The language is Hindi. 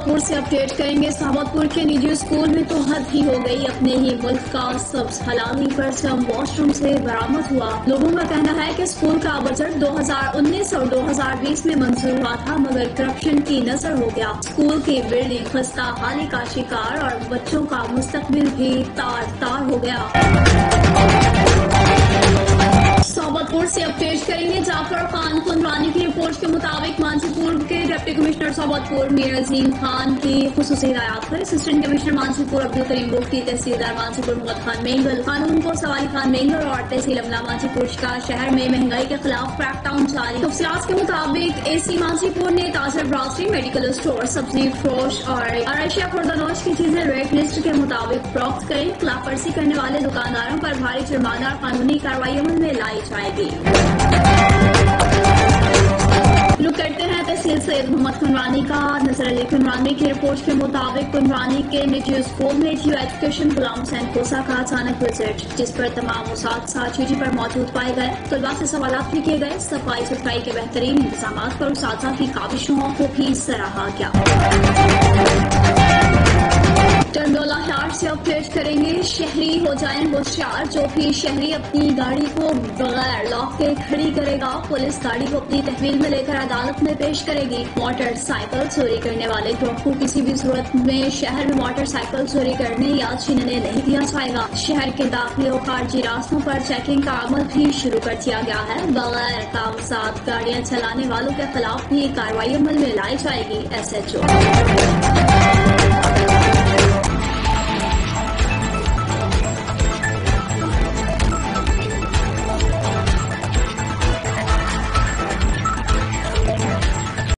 अपडेट करेंगे। साबतपुर के निजी स्कूल में तो हद ही हो गई। अपने ही मुल्क का सब्ज हलाली परचम वॉशरूम से बरामद हुआ। लोगों का कहना है कि स्कूल का बजट 2019 और 2020 में मंजूर हुआ था, मगर करप्शन की नज़र हो गया। स्कूल की बिल्डिंग खस्ता हाली का शिकार और बच्चों का मुस्तकबिल भी तार तार हो गया। सोबतपुर से अपडेट करेंगे जाफ़र खान कुंदरानी की रिपोर्ट के मुताबिक मानसीपुर के डिप्टी कमिश्नर सोबतपुर मीर अजीम खान की खसूस हिदायत पर असिस्टेंट कमिश्नर मानसीपुर अब्दुल करीम मुफ्ती तहसीलदार मानसीपुर मोहम्मद खान मेंगल, कानून को सवाली खान मेंगल और तहसील अमला मानसीपुर का शहर में महँगाई के खिलाफ क्रैकडाउन जारी। तफसीत के मुताबिक ए सी मानसीपुर ने ताजर ब्रासरी मेडिकल स्टोर सब्ज़ी, फ्रोश और अरशिया खुर्दानोश की चीज़ें रेड लिस्ट के मुताबिक फरोख्त करें। खिलाफ वर्जी करने वाले दुकानदारों पर भारी जुर्माना और कानूनी कार्रवाई अमल में लाई जाएगी रुक करते हैं तहसील सैद मोहम्मद खुनवानी का नज़र अली खुनवानी की रिपोर्ट के मुताबिक खुनवानी के निजी स्कूल में जियो एजुकेशन गुलाम हुसैन कोसा का अचानक विज़िट, जिस पर तमाम छुट्टी पर मौजूद पाए गए। तलबा से सवाल भी किए गए। सफ़ाई सुथराई के बेहतरीन इंतज़ाम पर उस की काविशों को भी सराहा गया। टंडोला हाट से अपडेट करेंगे शहरी हो जाए होशियार जो भी शहरी अपनी गाड़ी को बगैर लॉक के खड़ी करेगा, पुलिस गाड़ी को अपनी तहवील में लेकर अदालत में पेश करेगी। मोटरसाइकिल चोरी करने वाले ग्रोह को किसी भी सूरत में, शहर में मोटरसाइकिल चोरी करने या छीनने नहीं दिया जाएगा। शहर के दाखिले और खारजी रास्तों पर चेकिंग का अमल भी शुरू कर दिया गया है। बगैर कागजात गाड़ियाँ चलाने वालों के खिलाफ भी कार्रवाई अमल में लाई जाएगी एस एच ओ